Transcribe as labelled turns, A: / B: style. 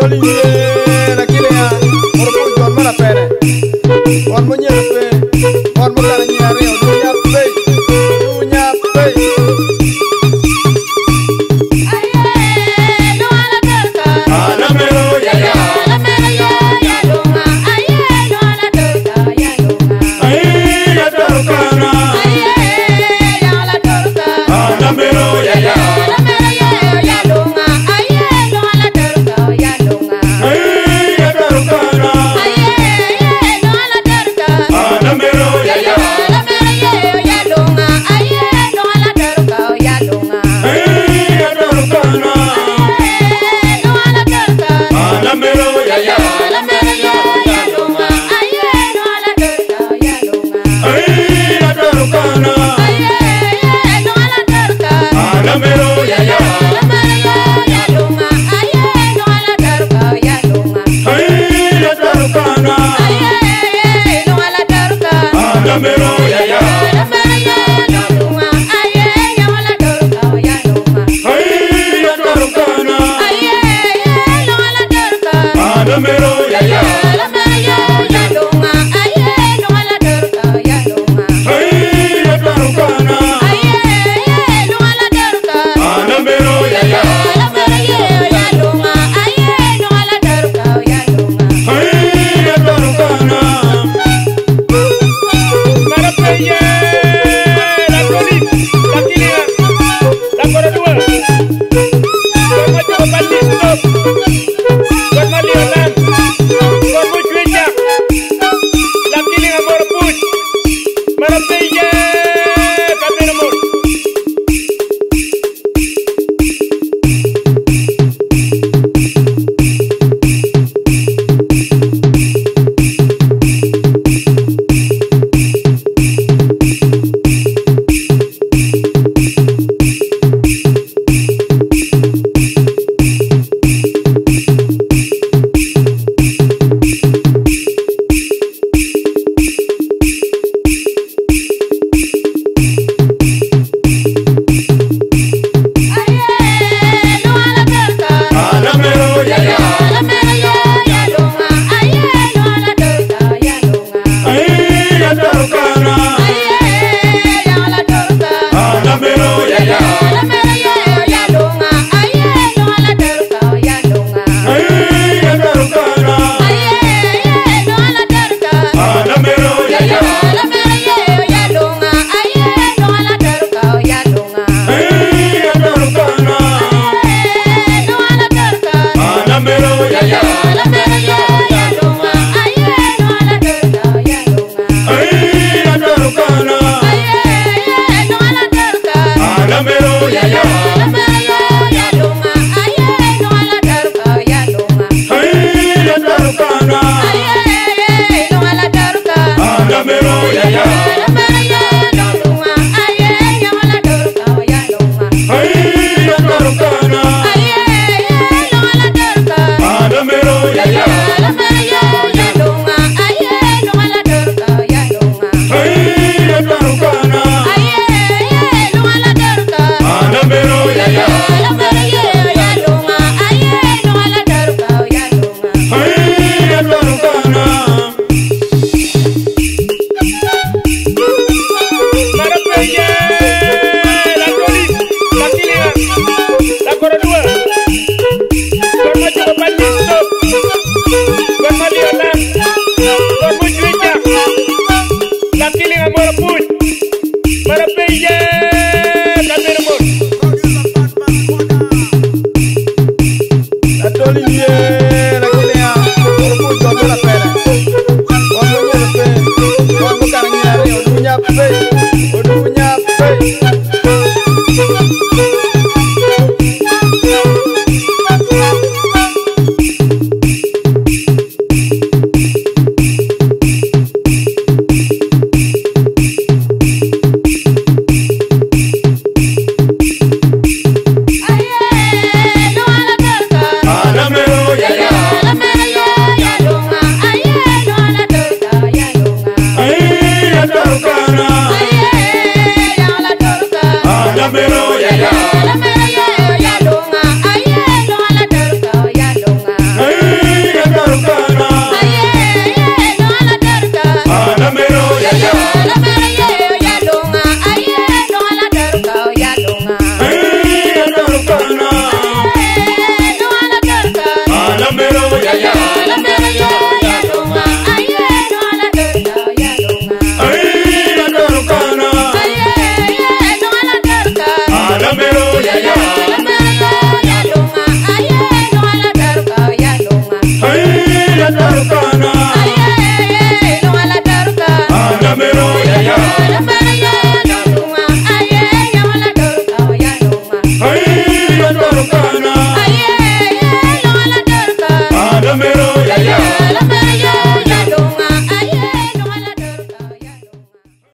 A: Dolivier, aquí
B: Número ya, ya.